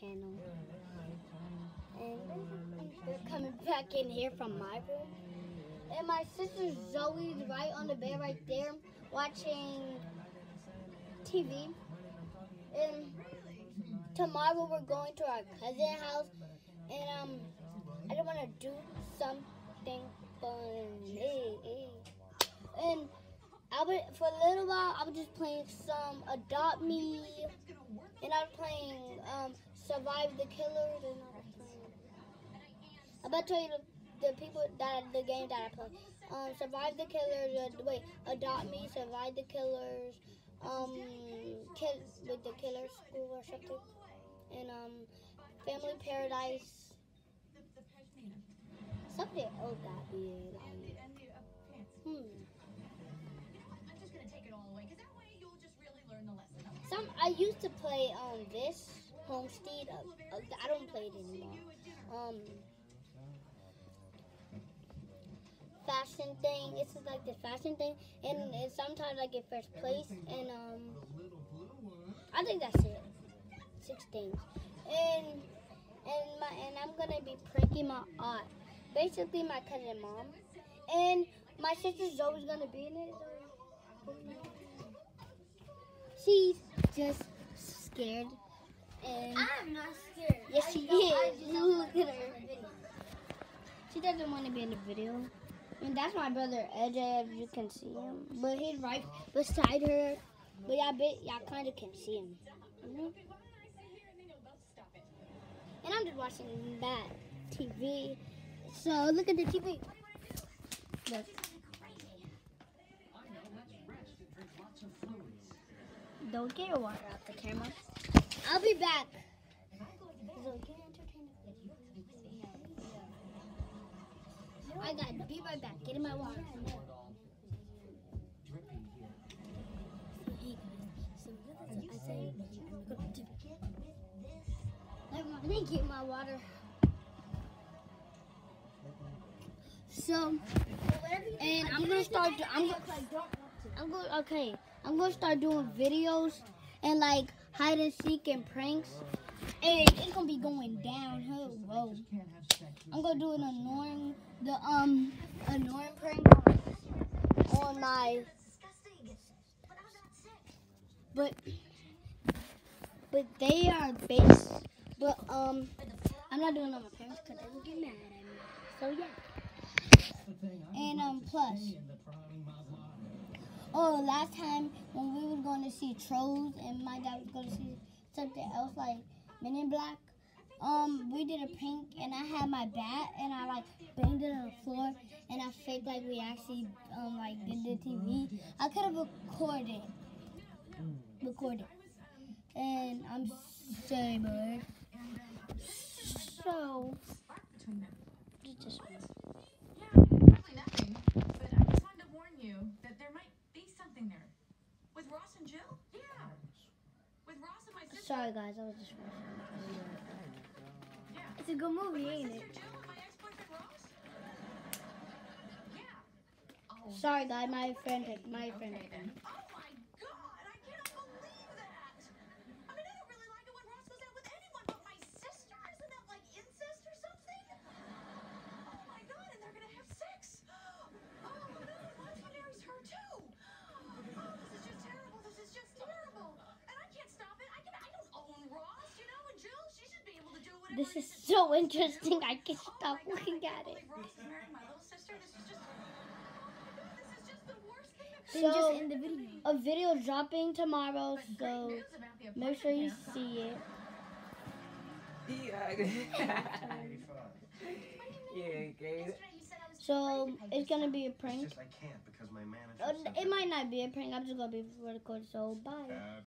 channel. And they're coming back in here from my room. And my sister Zoe's right on the bed right there watching TV. And tomorrow we're going to our cousin's house. And um, I just want to do something fun. And I would, for a little while, I was just playing some Adopt Me. And I was playing um, Survive the Killers. And I was playing. I'm about to tell you the, the people that the game that I play. Um, Survive the Killers. Uh, wait, Adopt Me, Survive the Killers. Um, kill with the Killer School or something. And um, Family Paradise. Something got me. Like, hmm. Some I used to play um this Homestead. Uh, uh, I don't play it anymore. Um, fashion thing. It's like the fashion thing, and, and sometimes I get first place. And um, I think that's it. Six things, and and my and I'm gonna be pranking my aunt, basically my cousin mom, and my sister Zoe's gonna be in it. She's just scared. And I'm not scared. yes, she is. Look at her. She doesn't want to be in the video. And that's my brother AJ, if you can see him. But he's right beside her. But y'all bet y'all kind of can see him. Mhm. And I'm just watching that TV. So look at the TV. Look. Don't get your water out the camera. I'll be back. Get. I got to be right back. Getting my water. Me get my water. So, and I'm gonna start. I'm. I'm going. Okay, I'm gonna start doing videos and like hide and seek and pranks, and it's gonna be going downhill. Whoa! I'm gonna do an annoying, the um, annoying prank on, my. But, but they are based. But um, I'm not doing it on my parents because they will get mad at me. So yeah. And um, plus. Oh, last time when we were going to see trolls and my dad was going to see something else like Men in Black, um, we did a prank and I had my bat and I like banged it on the floor and I faked like we actually um like did the TV. I could have recorded, recorded, and I'm sorry, bud. So, just Probably nothing, but I just wanted to warn you that there might be something there. With Ross and Jill? Yeah. With Ross and my sister? Sorry guys, I was just rushing. Yeah. It's a good movie, My ain't it? Jill and my ex-boyfriend Ross? Yeah. Oh. Sorry guys, my friend, my friend. Okay oh, then. Oh my god, I cannot believe that! I mean, I don't really like it when Ross goes out with anyone but my sister. Isn't that like incest or something? Oh my god, and they're gonna have sex! Oh no, Ross marries her too! Oh, this is just terrible, this is just terrible! And I can't stop it. I can I don't own Ross, you know, and Jill, she should be able to do whatever This is so interesting. I can't stop my looking I at it. believe Ross is marrying my little sister. This is just. My God, this is just the worst thing that So- just in the video. A video dropping tomorrow, But so news about the make sure you appointment, see it. Yeah. yeah, okay. So it's gonna be a It's prank. just I can't because my manager Uh, It might not be a prank. I'm just gonna be recorded. So bye. Uh,